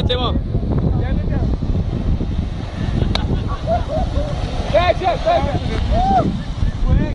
Давай, Тимон. Дай, сейчас, дай.